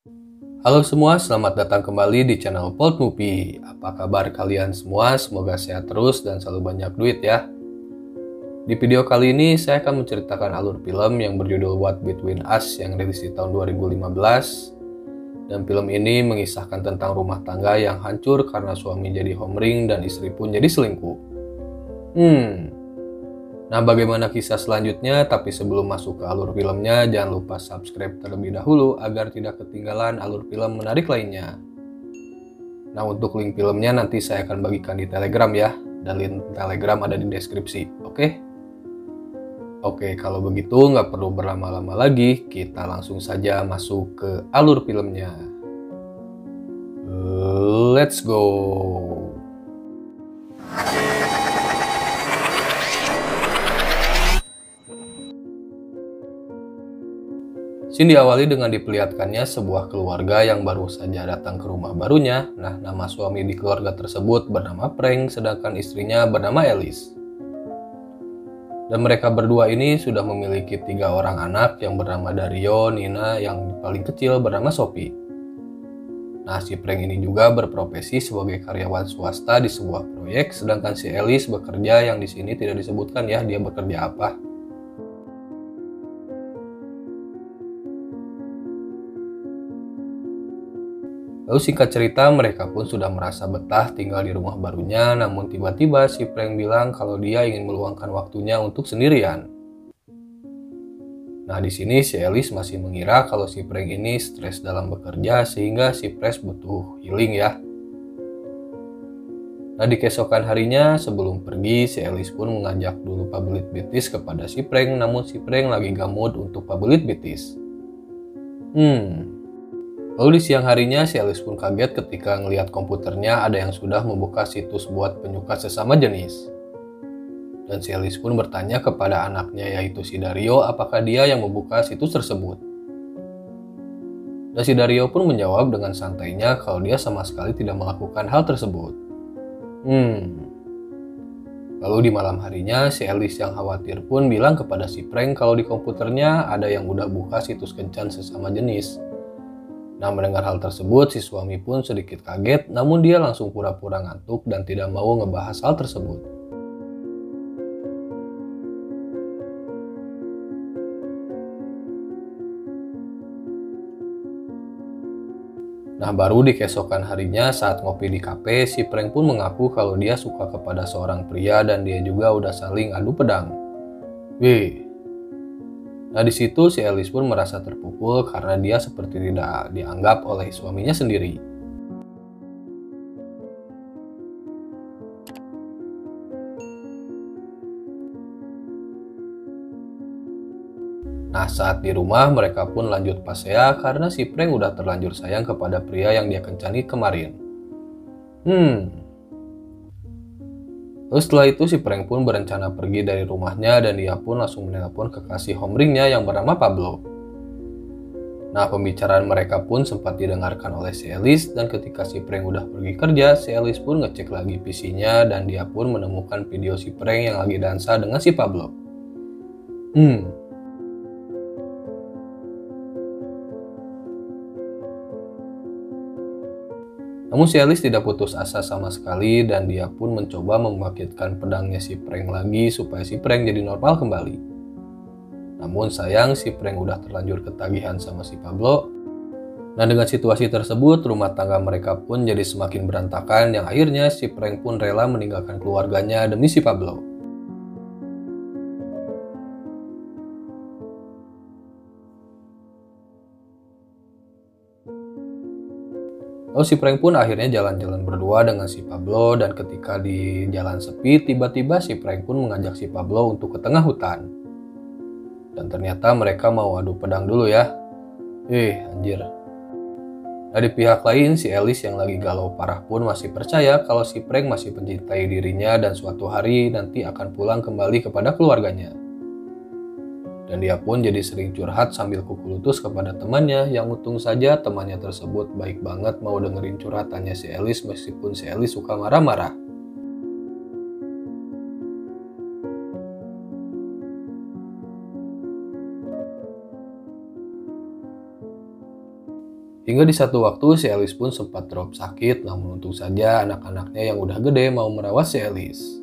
Halo semua, selamat datang kembali di channel Pult Movie. Apa kabar kalian semua? Semoga sehat terus dan selalu banyak duit ya. Di video kali ini saya akan menceritakan alur film yang berjudul What Between Us yang rilis di tahun 2015. Dan film ini mengisahkan tentang rumah tangga yang hancur karena suami jadi homering dan istri pun jadi selingkuh. Hmm, Nah, bagaimana kisah selanjutnya? Tapi sebelum masuk ke alur filmnya, jangan lupa subscribe terlebih dahulu agar tidak ketinggalan alur film menarik lainnya. Nah, untuk link filmnya nanti saya akan bagikan di Telegram ya, dan link Telegram ada di deskripsi, oke? Oke, kalau begitu nggak perlu berlama-lama lagi, kita langsung saja masuk ke alur filmnya. Let's go! Scene diawali dengan diperlihatkannya sebuah keluarga yang baru saja datang ke rumah barunya. Nah, nama suami di keluarga tersebut bernama Frank, sedangkan istrinya bernama Alice. Dan mereka berdua ini sudah memiliki tiga orang anak yang bernama Dario, Nina, yang paling kecil bernama Sophie. Nah, si Frank ini juga berprofesi sebagai karyawan swasta di sebuah proyek, sedangkan si Alice bekerja yang di sini tidak disebutkan ya dia bekerja apa. Lalu singkat cerita mereka pun sudah merasa betah tinggal di rumah barunya namun tiba-tiba si Frank bilang kalau dia ingin meluangkan waktunya untuk sendirian. Nah di sini si Alice masih mengira kalau si Frank ini stres dalam bekerja sehingga si Frank butuh healing ya. Nah di keesokan harinya sebelum pergi si Alice pun mengajak dulu pabelit betis kepada si Frank namun si Frank lagi gamut untuk pabelit betis. Hmm, Lalu di siang harinya si Alice pun kaget ketika ngelihat komputernya ada yang sudah membuka situs buat penyuka sesama jenis. Dan si Alice pun bertanya kepada anaknya yaitu si Dario apakah dia yang membuka situs tersebut. Dan si Dario pun menjawab dengan santainya kalau dia sama sekali tidak melakukan hal tersebut. Hmm. Lalu di malam harinya si Alice yang khawatir pun bilang kepada si Frank kalau di komputernya ada yang udah buka situs kencan sesama jenis. Nah mendengar hal tersebut, si suami pun sedikit kaget, namun dia langsung pura-pura ngantuk dan tidak mau ngebahas hal tersebut. Nah baru di keesokan harinya saat ngopi di kafe, si Frank pun mengaku kalau dia suka kepada seorang pria dan dia juga udah saling adu pedang. Wih, Nah di situ si Alice pun merasa terpukul karena dia seperti tidak dianggap oleh suaminya sendiri. Nah saat di rumah mereka pun lanjut pasea karena si Frank udah terlanjur sayang kepada pria yang dia kencani kemarin. Hmm, Lalu setelah itu si Frank pun berencana pergi dari rumahnya dan dia pun langsung menelpon kekasih homeringnya yang bernama Pablo. Nah pembicaraan mereka pun sempat didengarkan oleh si Alice dan ketika si Frank udah pergi kerja, si Alice pun ngecek lagi PC-nya dan dia pun menemukan video si Frank yang lagi dansa dengan si Pablo. Hmm, Namun si Alice tidak putus asa sama sekali dan dia pun mencoba membangkitkan pedangnya si Frank lagi supaya si Frank jadi normal kembali. Namun sayang si Frank udah terlanjur ketagihan sama si Pablo. Nah dengan situasi tersebut rumah tangga mereka pun jadi semakin berantakan yang akhirnya si Frank pun rela meninggalkan keluarganya demi si Pablo. Lalu si Frank pun akhirnya jalan-jalan berdua dengan si Pablo dan ketika di jalan sepi tiba-tiba si Frank pun mengajak si Pablo untuk ke tengah hutan. Dan ternyata mereka mau adu pedang dulu ya. Eh anjir. Di pihak lain si Alice yang lagi galau parah pun masih percaya kalau si Frank masih mencintai dirinya dan suatu hari nanti akan pulang kembali kepada keluarganya. Dan dia pun jadi sering curhat sambil kuku lutus kepada temannya yang untung saja temannya tersebut baik banget mau dengerin curhatannya si Elis meskipun si Elis suka marah-marah. Hingga di satu waktu si Alice pun sempat drop sakit, namun untung saja anak-anaknya yang udah gede mau merawat si Alice.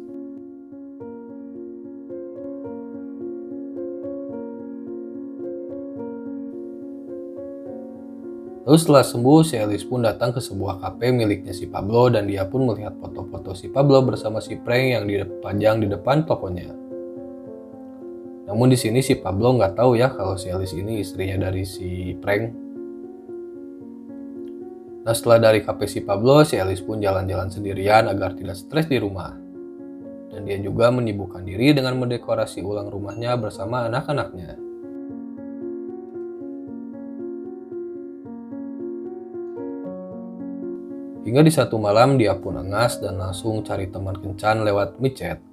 Lalu setelah sembuh, si Alice pun datang ke sebuah kafe miliknya si Pablo dan dia pun melihat foto-foto si Pablo bersama si Frank yang dipajang di depan tokonya. Namun di sini si Pablo nggak tahu ya kalau si Alice ini istrinya dari si Frank. Nah setelah dari kafe si Pablo, si Alice pun jalan-jalan sendirian agar tidak stres di rumah. Dan dia juga menyibukkan diri dengan mendekorasi ulang rumahnya bersama anak-anaknya. Hingga di satu malam dia pun engas dan langsung cari teman kencan lewat micet.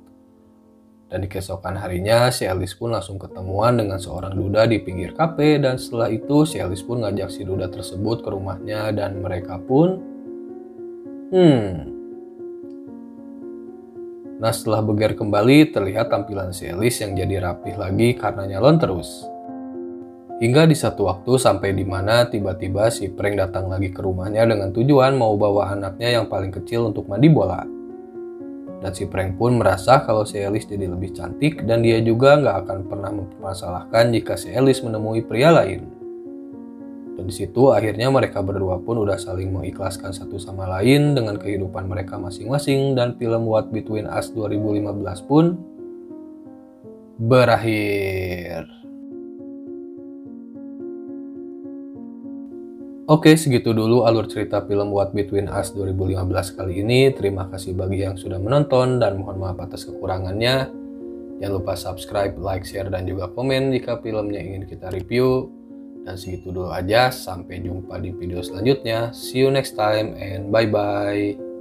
Dan di keesokan harinya, si Alice pun langsung ketemuan dengan seorang duda di pinggir kafe dan setelah itu si Alice pun ngajak si duda tersebut ke rumahnya dan mereka pun Hmm. Nah setelah beger kembali terlihat tampilan si Alice yang jadi rapih lagi karena nyalon terus. Hingga di satu waktu sampai di mana tiba-tiba si Prank datang lagi ke rumahnya dengan tujuan mau bawa anaknya yang paling kecil untuk mandi bola. Dan si Frank pun merasa kalau si Alice jadi lebih cantik dan dia juga nggak akan pernah mempermasalahkan jika si Alice menemui pria lain. Dan di situ akhirnya mereka berdua pun udah saling mengikhlaskan satu sama lain dengan kehidupan mereka masing-masing dan film What Between Us 2015 pun berakhir. Oke, segitu dulu alur cerita film What Between Us 2015 kali ini. Terima kasih bagi yang sudah menonton dan mohon maaf atas kekurangannya. Jangan lupa subscribe, like, share, dan juga komen jika filmnya ingin kita review. Dan segitu dulu aja, sampai jumpa di video selanjutnya. See you next time and bye-bye.